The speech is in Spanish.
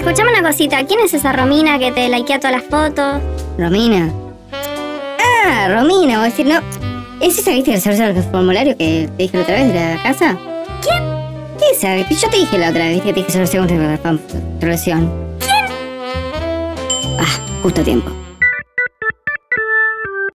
Escuchame una cosita, ¿quién es esa Romina que te likea todas las fotos? Romina. Ah, Romina, voy a decir, no. ¿Es esa, viste, que se el formulario que te dije la otra vez de la casa? ¿Quién? Esa, yo te dije la otra vez, que te dije sobre la relación. ¿Quién? Ah, justo a tiempo.